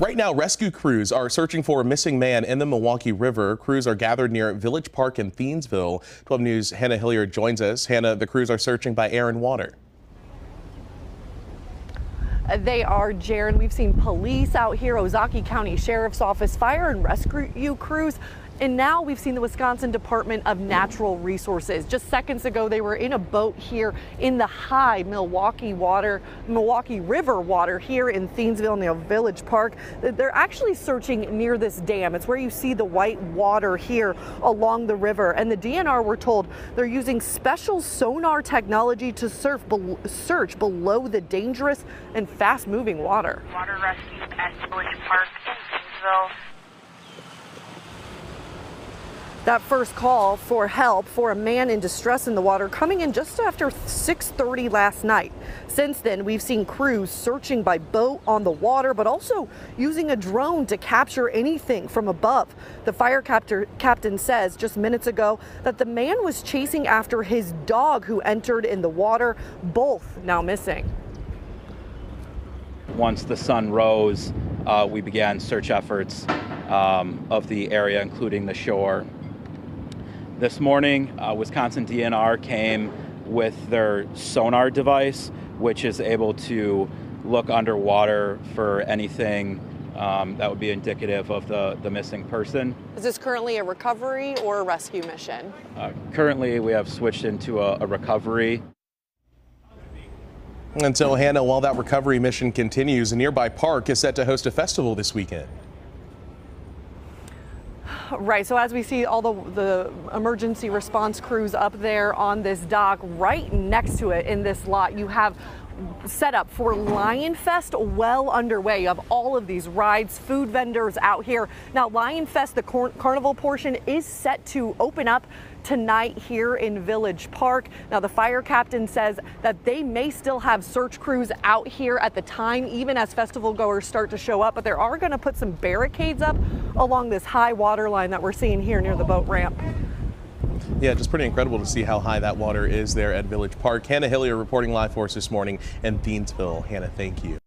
Right now, rescue crews are searching for a missing man in the Milwaukee River. Crews are gathered near Village Park in Thiensville. 12 News' Hannah Hilliard joins us. Hannah, the crews are searching by air and water. They are, Jaron. We've seen police out here, Ozaukee County Sheriff's Office, fire and rescue crews and now we've seen the Wisconsin Department of Natural Resources. Just seconds ago, they were in a boat here in the high Milwaukee water, Milwaukee River water here in Thiensville near Village Park. They're actually searching near this dam. It's where you see the white water here along the river. And the DNR were told they're using special sonar technology to surf be search below the dangerous and fast moving water. Water rescue at Village Park in Thiensville. That first call for help for a man in distress in the water coming in just after 6:30 last night. Since then, we've seen crews searching by boat on the water, but also using a drone to capture anything from above. The fire captain says just minutes ago that the man was chasing after his dog who entered in the water, both now missing. Once the sun rose, uh, we began search efforts um, of the area, including the shore. This morning, uh, Wisconsin DNR came with their sonar device, which is able to look underwater for anything um, that would be indicative of the, the missing person. Is this currently a recovery or a rescue mission? Uh, currently, we have switched into a, a recovery. And so, Hannah, while that recovery mission continues, a nearby park is set to host a festival this weekend. Right. So as we see all the, the emergency response crews up there on this dock, right next to it in this lot, you have set up for Lion Fest well underway of all of these rides, food vendors out here. Now, Lion Fest, the carnival portion, is set to open up tonight here in Village Park. Now, the fire captain says that they may still have search crews out here at the time, even as festival goers start to show up, but they are going to put some barricades up along this high water line that we're seeing here near the boat ramp. Yeah, just pretty incredible to see how high that water is there at Village Park. Hannah Hilliard reporting live for us this morning in Thiensville. Hannah, thank you.